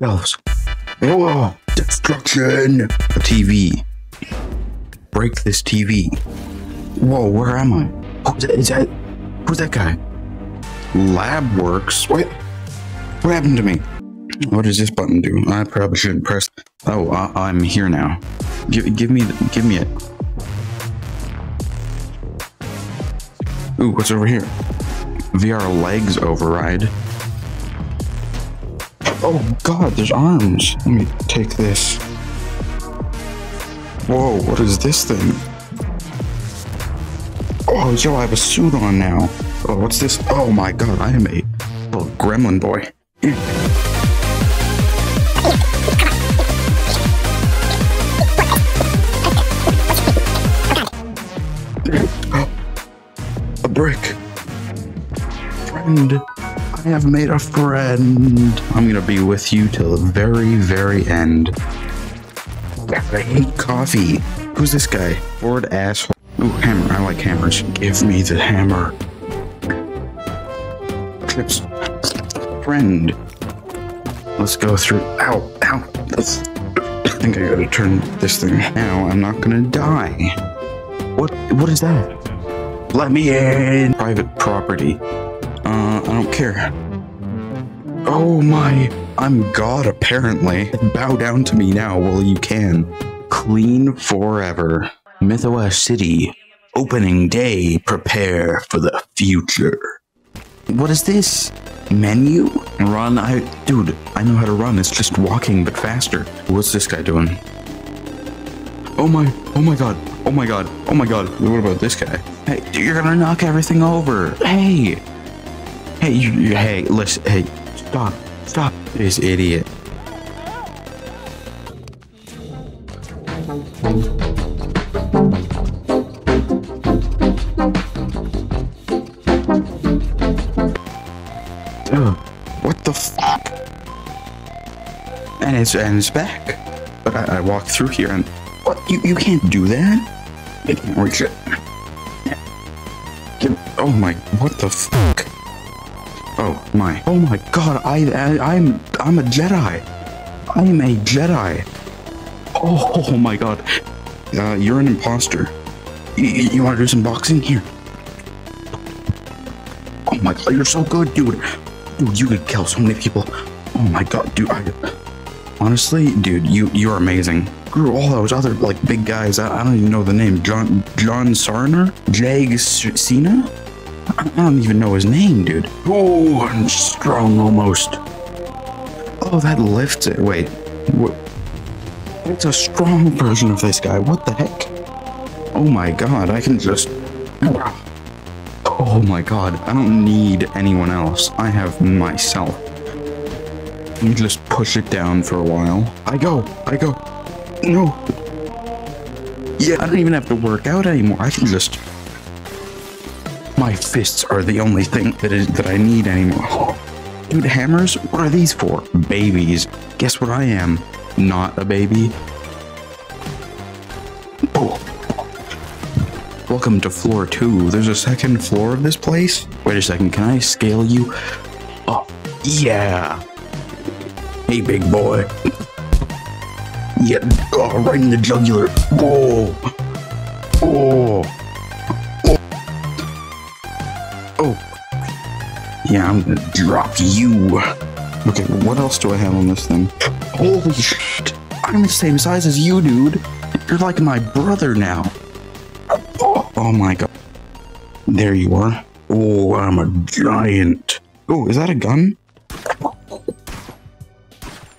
Shelves. Oh, destruction! A TV. Break this TV. Whoa, where am I? Who's that? Is that? Who's that guy? Labworks. What? What happened to me? What does this button do? I probably shouldn't press. Oh, I, I'm here now. Give, give me, give me it. Ooh, what's over here? VR legs override. Oh God, there's arms. Let me take this. Whoa, what is this thing? Oh, yo, I have a suit on now. Oh, what's this? Oh my God, I am a little gremlin boy. A brick. Friend. I have made a friend. I'm gonna be with you till the very, very end. I hate coffee. Who's this guy? Ford asshole. Ooh, hammer. I like hammers. Give me the hammer. Clips. Friend. Let's go through. Ow, ow. Let's. I think I gotta turn this thing. Now I'm not gonna die. What? What is that? Let me in. Private property. I don't care. Oh my. I'm God, apparently. Bow down to me now while you can. Clean forever. MythOS City. Opening day. Prepare for the future. What is this? Menu? Run? I. Dude, I know how to run. It's just walking, but faster. What's this guy doing? Oh my. Oh my god. Oh my god. Oh my god. What about this guy? Hey, you're gonna knock everything over. Hey. Hey, you, you, hey, listen, hey, stop, stop this idiot. Ugh, what the fuck? And it's and it's back. But I, I walked through here and what? You you can't do that. I can't reach it. Oh my! What the fuck? My! Oh my God! I, I I'm I'm a Jedi. I am a Jedi. Oh, oh my God! Uh, you're an imposter. You, you want to do some boxing here? Oh my God! You're so good, dude. Dude, you could kill so many people. Oh my God, dude! I, honestly, dude, you you're amazing. Screw all those other like big guys. I, I don't even know the name. John John Sarner, Jag Cena. I don't even know his name, dude. Oh, I'm strong almost. Oh, that lifts it. Wait, what? It's a strong version of this guy. What the heck? Oh my god, I can just. Oh my god, I don't need anyone else. I have myself. You just push it down for a while. I go, I go. No. Yeah, I don't even have to work out anymore. I can just. My fists are the only thing that is that I need anymore. Dude, hammers? What are these for? Babies. Guess what I am? Not a baby. Oh. Welcome to floor two. There's a second floor of this place? Wait a second, can I scale you? Oh, yeah. Hey, big boy. Yeah, oh, right in the jugular. Whoa. Oh. Oh. Yeah, I'm gonna drop you. Okay, what else do I have on this thing? Holy shit. I'm the same size as you, dude. You're like my brother now. Oh, oh my god. There you are. Oh, I'm a giant. Oh, is that a gun?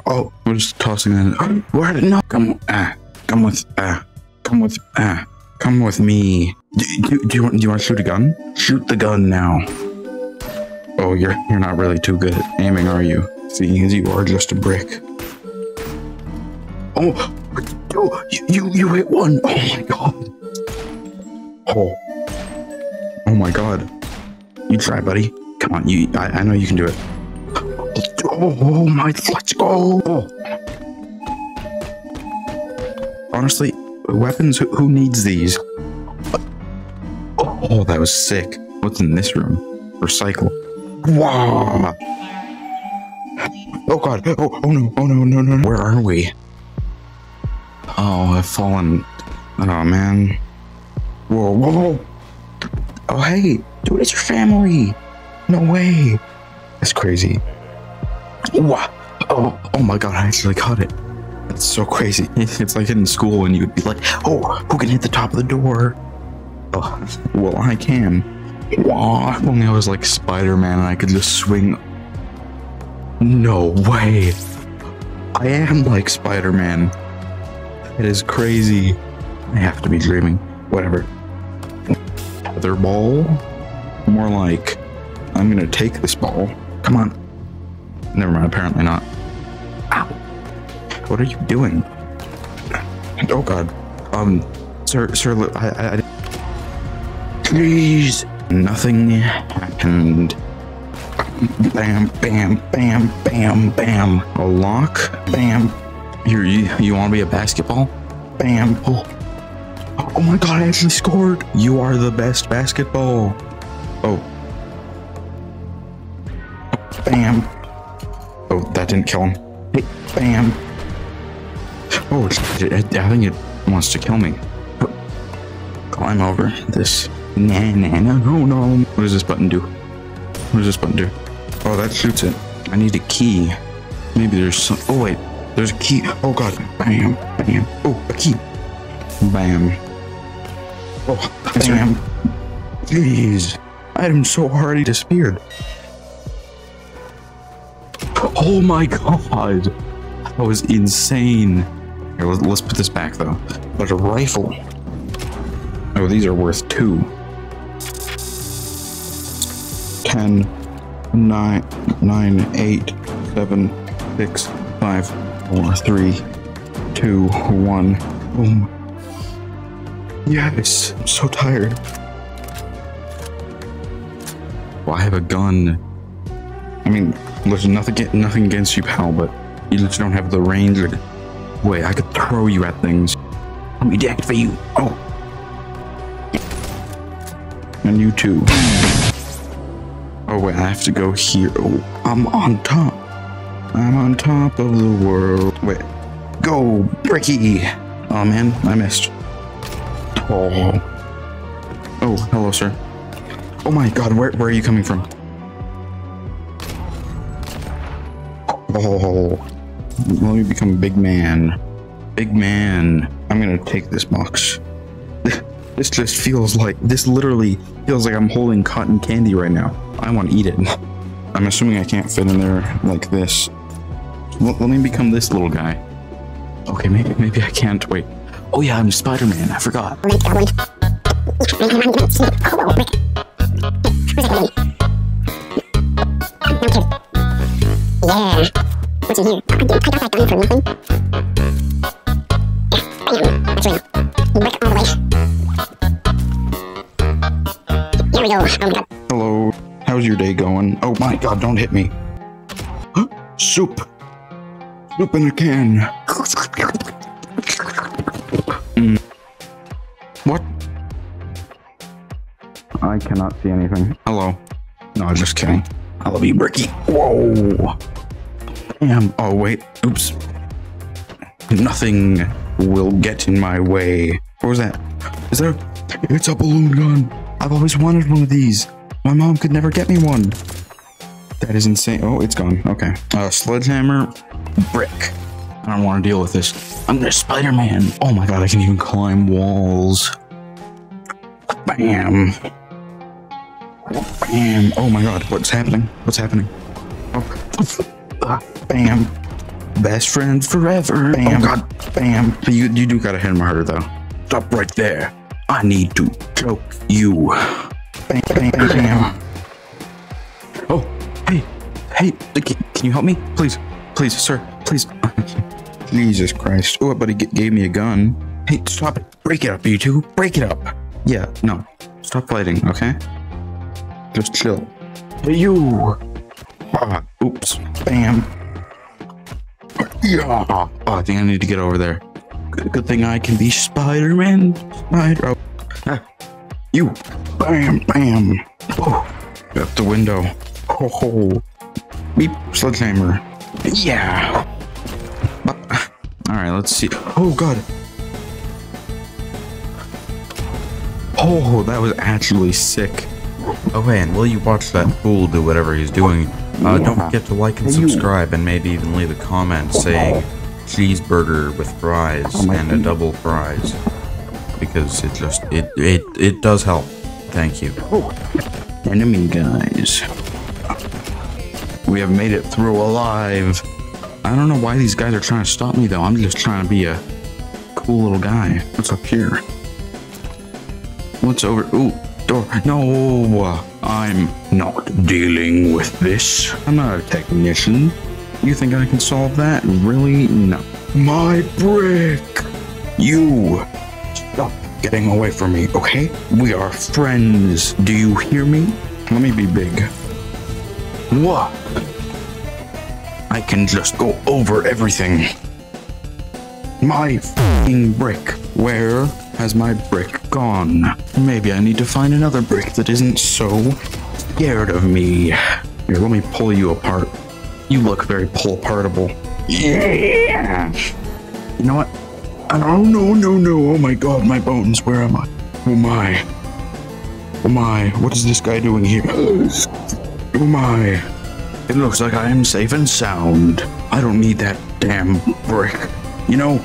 Oh, we're just tossing that. Where did it no? Come, ah, come with, ah, come with, ah, come with me. Do, do, do you want? Do you want to shoot a gun? Shoot the gun now. Oh, you're you're not really too good at aiming, are you? Seeing as you are just a brick. Oh, oh you, you you hit one. Oh my god. Oh. Oh my god. You try, buddy. Come on, you. I, I know you can do it. Oh, oh my, let's go. Honestly, weapons, who, who needs these? Oh, that was sick. What's in this room? Recycle. Wow. Oh god. Oh, oh no. Oh no, no, no. no. Where are we? Oh, I've fallen. Oh man. Whoa, whoa, whoa. Oh hey, dude, it's your family. No way. That's crazy. Wow. Oh, oh my god, I actually caught it. That's so crazy. It's like in school when you'd be like, oh, who can hit the top of the door? Oh, well, I can. Wow. If Only I was like Spider-Man and I could just swing. No way. I am like Spider-Man. It is crazy. I have to be dreaming. Whatever. Other ball? More like, I'm gonna take this ball. Come on. Never mind, apparently not. Ow. What are you doing? Oh god. Um, sir, sir, I, I, I please. Nothing happened. Bam, bam, bam, bam, bam. A lock. Bam. Here, you, you want to be a basketball? Bam. Oh. oh my god, I actually scored. You are the best basketball. Oh. Bam. Oh, that didn't kill him. Bam. Oh, I think it wants to kill me. Climb over this. Nah, nah, no, no, no. What does this button do? What does this button do? Oh, that shoots it. I need a key. Maybe there's some. Oh, wait. There's a key. Oh, God. Bam, bam. Oh, a key. Bam. Oh, bam. Jeez. Item so hard he disappeared. Oh my god. That was insane. Here, let's, let's put this back though. But a rifle. Oh, these are worth two. Ten, nine, nine, eight, seven, six, five, four, three, two, one. Boom. Yes, I'm so tired. Well, I have a gun. I mean, listen, nothing, nothing against you, pal, but you just don't have the range. Wait, I could throw you at things. Let me deactivate you. Oh. And you too. Oh wait, I have to go here. Oh, I'm on top. I'm on top of the world. Wait. Go, Bricky. Oh man, I missed. Oh. Oh, hello, sir. Oh my god, where, where are you coming from? Oh. Let me become a big man. Big man. I'm gonna take this box. This just feels like, this literally feels like I'm holding cotton candy right now. I want to eat it. I'm assuming I can't fit in there like this. Let, let me become this little guy. Okay, maybe maybe I can't. Wait. Oh yeah, I'm Spider-Man. I forgot. Yeah. What's in here? I, I got that gun for nothing. Bam. That's right. There we go. Oh my god. Hello. How's your day going? Oh my god, don't hit me. Soup. Soup in a can. Mm. What? I cannot see anything. Hello. No, just kidding. I love you, Bricky. Whoa. Damn. Oh, wait. Oops. Nothing will get in my way. What was that? Is there? It's a balloon gun. I've always wanted one of these. My mom could never get me one. That is insane. Oh, it's gone. Okay. Uh, sledgehammer, brick. I don't want to deal with this. I'm gonna Spider-Man. Oh my god, I can even climb walls. Bam. Bam. Oh my god, what's happening? What's happening? Oh. Bam. Best friends forever. Bam. Oh god. Bam. You, you do gotta hit him harder though. Stop right there. I need to choke you. Bam, bam, bam. Oh, hey, hey, can, can you help me? Please, please, sir, please. Jesus Christ. Oh, but he gave me a gun. Hey, stop it. Break it up, you two. Break it up. Yeah, no. Stop fighting, okay? Just chill. Hey, you. Ah, oops. Bam. Yeah. Oh, I think I need to get over there. Good, good thing I can be Spider-Man. Spider. Oh. Ah, you. Bam, bam. Oh, out the window. Oh, beep, sledgehammer. Yeah. All right, let's see. Oh God. Oh, that was actually sick. Oh, and will you watch that fool do whatever he's doing? Uh, don't forget to like and subscribe, and maybe even leave a comment saying cheeseburger with fries oh and a double fries, because it just it it it does help. Thank you. Oh. Enemy guys. We have made it through alive. I don't know why these guys are trying to stop me though. I'm just trying to be a cool little guy. What's up here? What's over? Ooh, door. No, I'm not dealing with this. I'm not a technician. You think I can solve that? Really? No. My brick! You! Stop getting away from me, okay? We are friends. Do you hear me? Let me be big. What? I can just go over everything. My fing brick. Where has my brick gone? Maybe I need to find another brick that isn't so scared of me. Here, let me pull you apart. You look very pull apartable. Yeah. You know what? Oh no no no! Oh my god, my bones! Where am I? Oh my! Oh my! What is this guy doing here? Oh my! It looks like I am safe and sound. I don't need that damn brick. You know,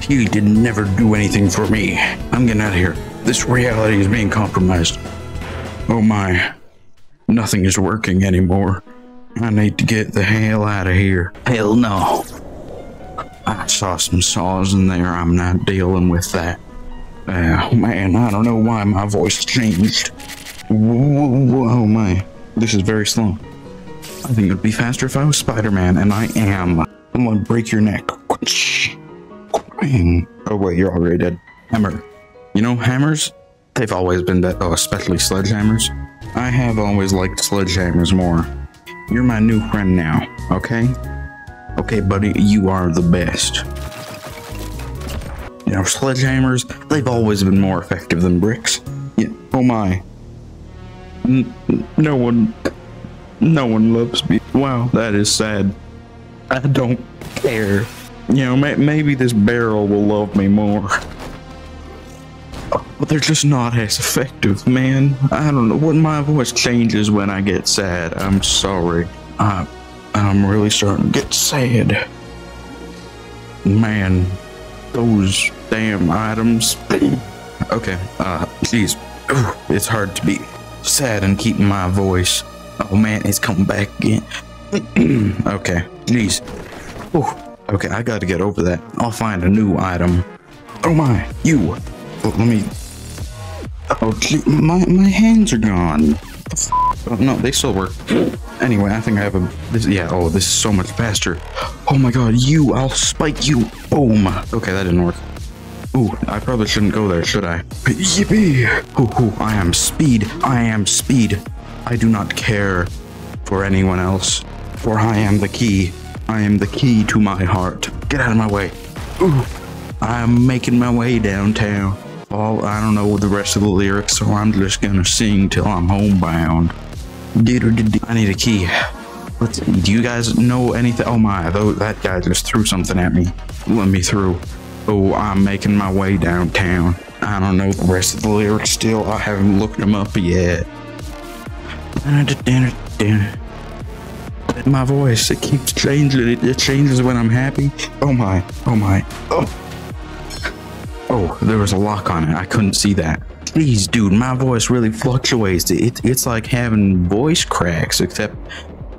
he did never do anything for me. I'm getting out of here. This reality is being compromised. Oh my. Nothing is working anymore. I need to get the hell out of here. Hell no. I saw some saws in there. I'm not dealing with that. Uh, man, I don't know why my voice changed. Whoa, whoa, my. This is very slow. I think it'd be faster if I was Spider-Man, and I am. I'm gonna break your neck. Oh wait, you're already dead. Hammer. You know, hammers? They've always been better, oh, especially sledgehammers. I have always liked sledgehammers more. You're my new friend now, okay? Okay, buddy, you are the best. You know, sledgehammers, they've always been more effective than bricks. Yeah, oh my. N- no one no one loves me. Wow, that is sad. I don't care. You know, may- maybe this barrel will love me more. But they're just not as effective, man. I don't know. When my voice changes when I get sad, I'm sorry. I, I'm really starting to get sad. Man, those damn items. okay, uh, jeez. It's hard to be sad and keep my voice. Oh man, it's coming back again. okay, jeez. Ooh, okay, I gotta get over that. I'll find a new item. Oh my, you. Let me. Oh, gee, my my hands are gone. Oh, no, they still work. Anyway, I think I have a. This, yeah. Oh, this is so much faster. Oh my god, you! I'll spike you. Boom. Okay, that didn't work. Ooh, I probably shouldn't go there, should I? Yippee! Ooh, ooh, I am speed. I am speed. I do not care for anyone else, for I am the key. I am the key to my heart. Get out of my way. Ooh, I am making my way downtown. All I don't know the rest of the lyrics, so I'm just gonna sing till I'm homebound. I need a key. Let's, do you guys know anything? Oh my, though that guy just threw something at me. Let me through. Oh, I'm making my way downtown. I don't know the rest of the lyrics still. I haven't looked them up yet. My voice, it keeps changing. It, it changes when I'm happy. Oh my, oh my, oh. Oh, there was a lock on it. I couldn't see that. Please, dude, my voice really fluctuates. It, it's like having voice cracks, except,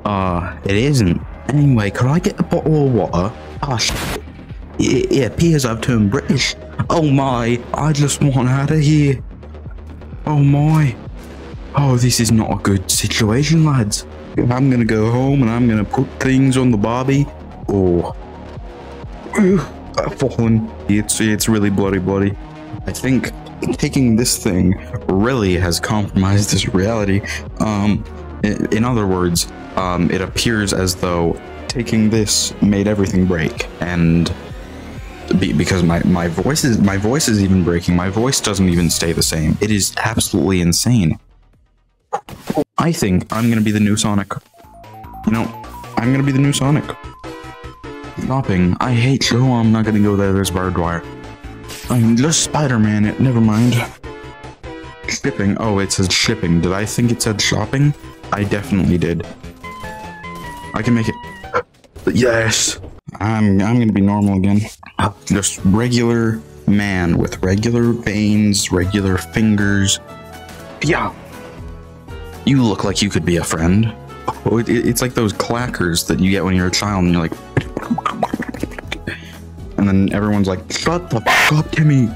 uh, it isn't. Anyway, could I get a bottle of water? Oh. It, it appears I've turned British. Oh my, I just want out of here. Oh my. Oh, this is not a good situation, lads. I'm gonna go home and I'm gonna put things on the barbie. Oh, Fallen. It's it's really bloody, bloody. I think taking this thing really has compromised this reality. Um, in, in other words, um, it appears as though taking this made everything break, and be, because my my voice is my voice is even breaking. My voice doesn't even stay the same. It is absolutely insane. I think I'm gonna be the new Sonic. You know, I'm gonna be the new Sonic. Shopping. I hate. Oh, I'm not gonna go there. There's barbed wire. I'm just Spider-Man. It. Never mind. Shipping. Oh, it says shipping. Did I think it said shopping? I definitely did. I can make it. Yes. I'm. I'm gonna be normal again. Just regular man with regular veins, regular fingers. Yeah. You look like you could be a friend. Oh, it, it- it's like those clackers that you get when you're a child and you're like. And then everyone's like, shut the fuck up, Timmy.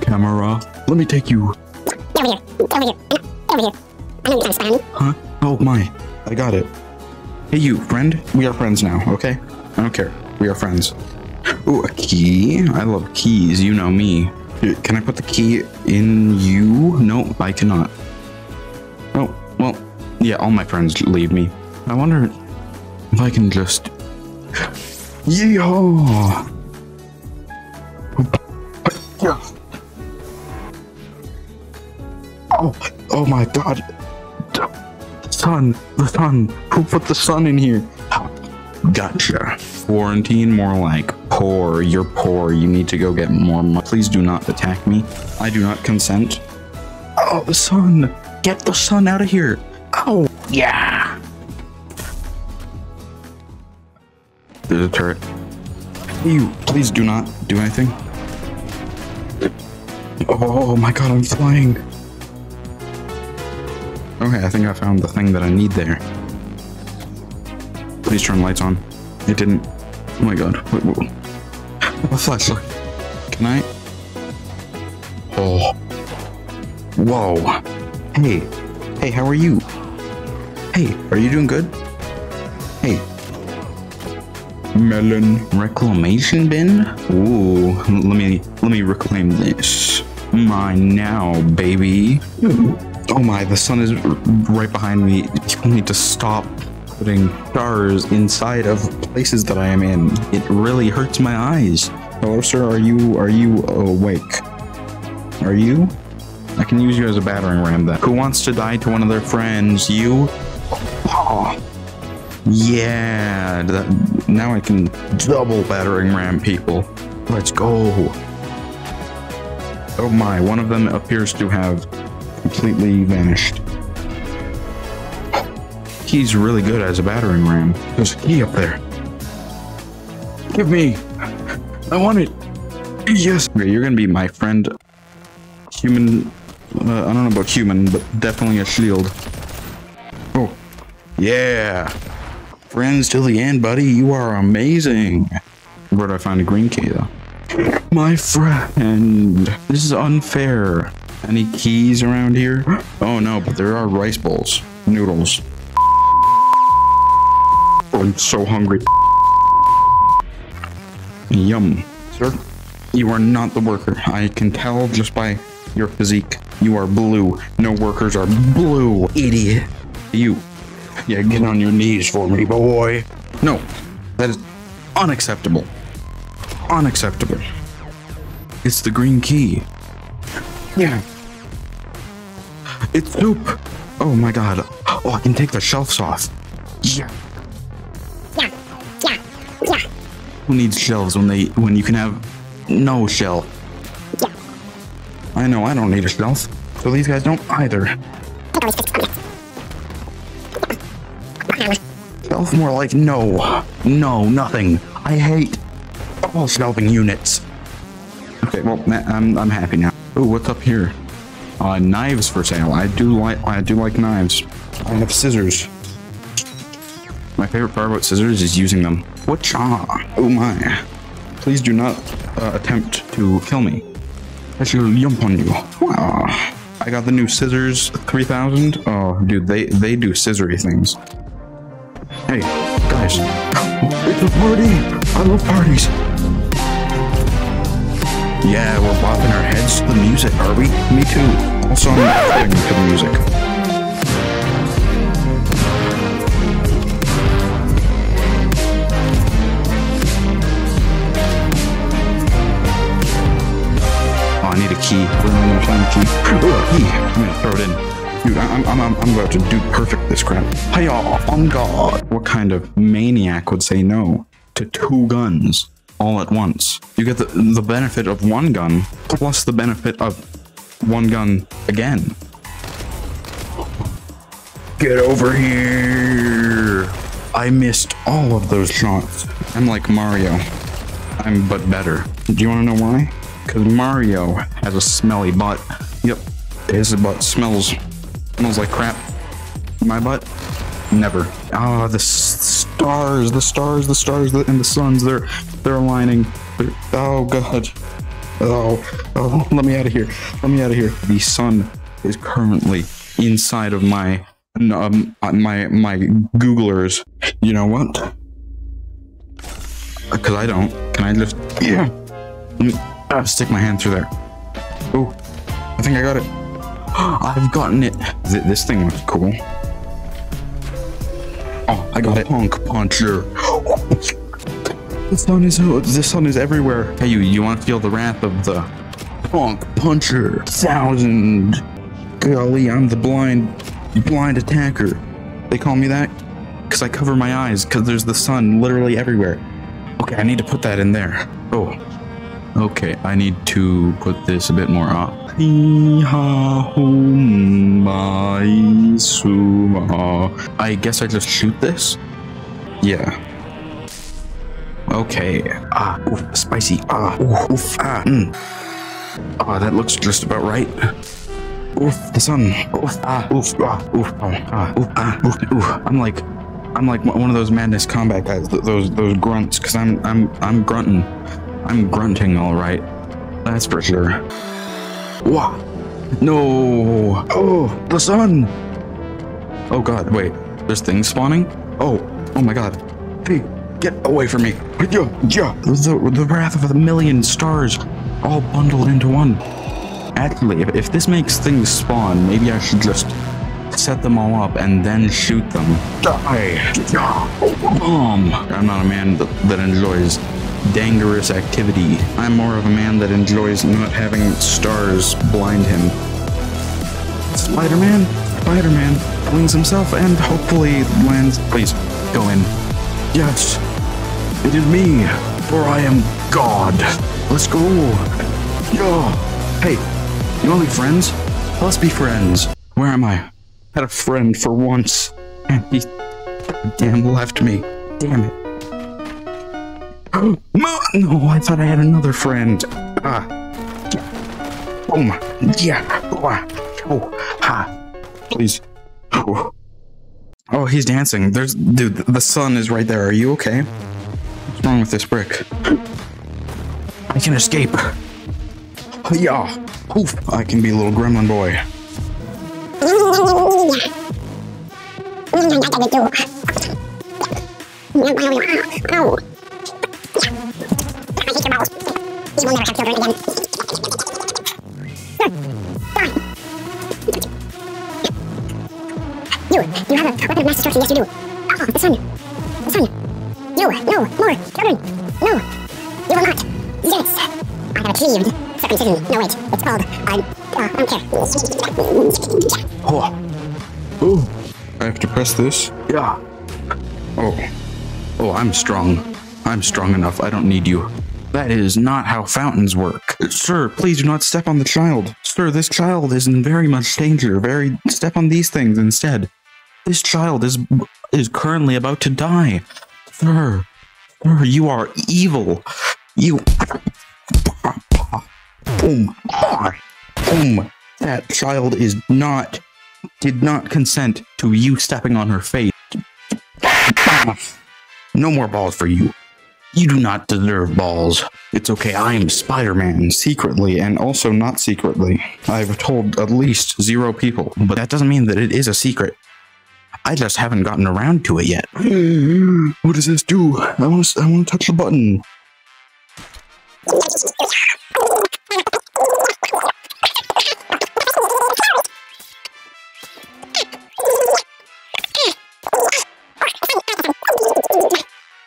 Camera, let me take you. Over here. Over here. Over here. I know you're trying to spy on me. Huh? Oh my, I got it. Hey, you, friend. We are friends now, okay? I don't care. We are friends. Ooh, a key. I love keys. You know me. Can I put the key in you? No, I cannot. Oh, well, yeah, all my friends leave me. I wonder if I can just. Yeehaw! Oh, oh my god. The sun, the sun. Who put the sun in here? Gotcha. Quarantine, more like poor. You're poor. You need to go get more money. Please do not attack me. I do not consent. Oh, the sun. Get the sun out of here. Oh, yeah. There's a turret. You, please do not do anything. Oh, oh my god, I'm flying. Okay, I think I found the thing that I need there. Please turn lights on. It didn't. Oh my god. Wait, wait, wait. A flashlight. Can I? Oh. Whoa. Hey. Hey, how are you? Hey, are you doing good? Melon reclamation bin? Ooh, let me let me reclaim this. Mine now, baby. Oh my, the sun is right behind me. People need to stop putting stars inside of places that I am in. It really hurts my eyes. Hello, sir. Are you are you awake? Are you? I can use you as a battering ram then. Who wants to die to one of their friends? You? Oh. Yeah. That, now I can double battering ram people. Let's go. Oh my, one of them appears to have completely vanished. He's really good as a battering ram. There's a key up there. Give me. I want it. Yes. Okay, you're gonna be my friend. Human. Uh, I don't know about human, but definitely a shield. Oh. Yeah. Friends till the end, buddy. You are amazing. Where do I find a green key, though? My friend. This is unfair. Any keys around here? Oh no, but there are rice bowls. Noodles. I'm so hungry. Yum. Sir, you are not the worker. I can tell just by your physique. You are blue. No workers are blue, idiot. You. Yeah, get on your knees for me, boy. No, that is unacceptable. Unacceptable. It's the green key. Yeah. It's soup. Oh my god. Oh, I can take the shelves off. Yeah. Yeah. Yeah. Yeah. Who needs shelves when they when you can have no shelf? Yeah. I know I don't need a shelf. So these guys don't either. Take all these fixes from me. Shelf more like no. No, nothing. I hate all shelving units. Okay, well, I'm I'm happy now. Oh, what's up here? Uh, knives for sale. I do like I do like knives. I have scissors. My favorite part about scissors is using them. What Oh my! Please do not uh, attempt to kill me. I shall jump on you. Wow. I got the new scissors 3000. Oh, dude, they they do scissory things. Hey, guys. It's a party! I love parties! Yeah, we're bopping our heads to the music, are we? Me too. Also, I'm dancing to the music. Oh, I need a key. I gonna find a key? Oh, a key. I'm gonna throw it in. Dude, I'm, I'm, I'm, I'm about to do perfect this crap. Hiya, on God. What kind of maniac would say no to two guns all at once. You get the, the benefit of one gun plus the benefit of one gun again. Get over here! I missed all of those shots. I'm like Mario. I'm but better. Do you want to know why? Because Mario has a smelly butt. Yep, his butt smells smells like crap. My butt, never. Ah, the s- stars, the stars, the stars, and the suns—they're they're aligning. They're- oh God. Oh, oh, let me out of here. Let me out of here. The sun is currently inside of my um, my my Googlers. You know what? Because I don't. Can I just yeah? Uh, stick my hand through there. Oh, I think I got it. I've gotten it. Th- this thing looks cool. Oh, I got it. Punk puncher. The sun is the sun is everywhere. Hey, you, you want to feel the wrath of the punk puncher? Thousand. Golly, I'm the blind, blind attacker. They call me that because I cover my eyes because there's the sun literally everywhere. Okay, I need to put that in there. Oh, okay. I need to put this a bit more up. I guess I just shoot this. Yeah. Okay. Ah, oof, spicy. Ah, oof, oof, ah, mm. Ah, that looks just about right. Oof, the sun. Oof, ah, oof, ah, oof, ah, ah, oof, ah, oof, oof. I'm like, I'm like one of those madness combat guys. th- Those those grunts, cause I'm I'm I'm grunting. I'm grunting, all right. That's for sure. Wah. No. Oh, the sun. Oh God, wait. There's things spawning. Oh, oh my God. Hey, get away from me. Yeah, yeah. The, the wrath of a million stars, all bundled into one. Actually, if, if this makes things spawn, maybe I should just set them all up and then shoot them. Die. Boom. I'm not a man that, that enjoys dangerous activity. I'm more of a man that enjoys not having stars blind him. Spider-Man, Spider-Man flings himself and hopefully lands. Please, go in. Yes, it is me, for I am God. Let's go. Yeah. Hey, you want to be friends? Let's be friends. Where am I? Had a friend for once, and he damn left me. Damn it. No, no, I thought I had another friend. Ah. Boom. Yeah. Wah. Oh. Ha. Please. Oh. Oh, he's dancing. There's, dude, the sun is right there. Are you okay? What's wrong with this brick? I can escape. Yeah. Oof. I can be a little gremlin boy. Ow. You will never have children again. You, you have a weapon of mass destruction, yes you do. Oh, the sun. The sun. You, no, more, children. No, you will not. Yes, I have achieved circumcision. No, wait, it's called, uh, uh, I don't care. Oh. Oh. I have to press this? Yeah. Oh. Oh, I'm strong. I'm strong enough. I don't need you. That is not how fountains work. Sir, please do not step on the child. Sir, this child is in very much danger. Very step on these things instead. This child is is currently about to die. Sir, sir, you are evil. You Boom. Boom. That child is not did not consent to you stepping on her face. No more balls for you. You do not deserve balls. It's okay, I am Spider Man, secretly and also not secretly. I've told at least zero people, but that doesn't mean that it is a secret. I just haven't gotten around to it yet. Hmm. What does this do? I want to. I want to touch the button.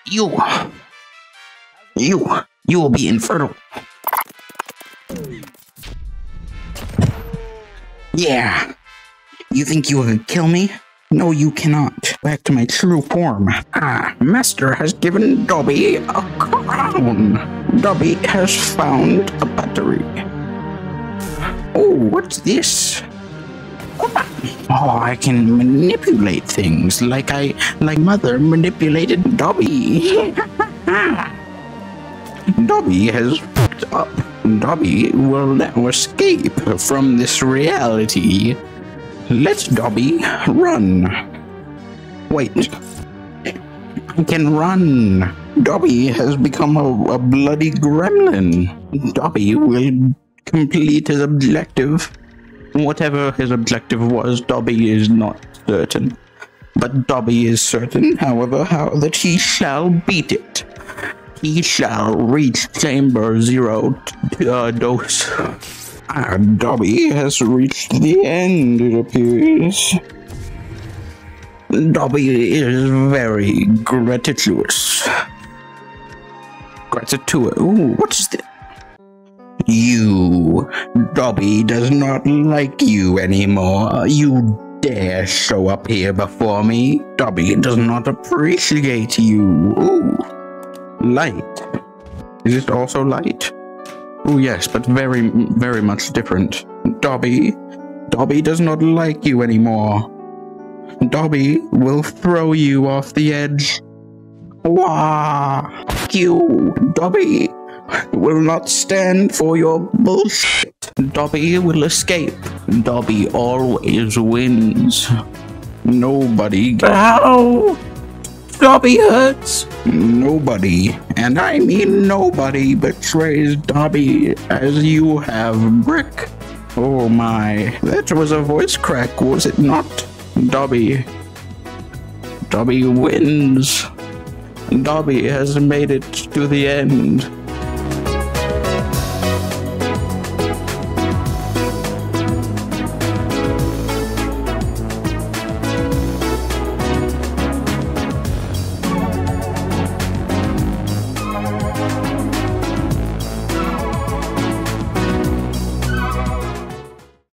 You. You. You will be infertile. Yeah. You think you can kill me? No, you cannot. Back to my true form. Ah, Master has given Dobby a crown. Dobby has found a battery. Oh, what's this? Oh, I can manipulate things like I, like Mother manipulated Dobby. Dobby has fucked up. Dobby will now escape from this reality. Let Dobby run. Wait. I can run. Dobby has become a, a bloody gremlin. Dobby will complete his objective. Whatever his objective was, Dobby is not certain. But Dobby is certain, however, how that he shall beat it. He shall reach chamber zero uh, dose. And Dobby has reached the end, it appears. Dobby is very gratituous. Gratitude. Ooh, what is this? You. Dobby does not like you anymore. You dare show up here before me. Dobby does not appreciate you. Ooh. Light. Is it also light? Oh yes, but very, very much different. Dobby. Dobby does not like you anymore. Dobby will throw you off the edge. Wah! You, Dobby, will not stand for your bullshit. Dobby will escape. Dobby always wins. Nobody Ow! Dobby hurts. Nobody, and I mean nobody, betrays Dobby as you have, Brick. Oh my, that was a voice crack, was it not? Dobby. Dobby wins. Dobby has made it to the end.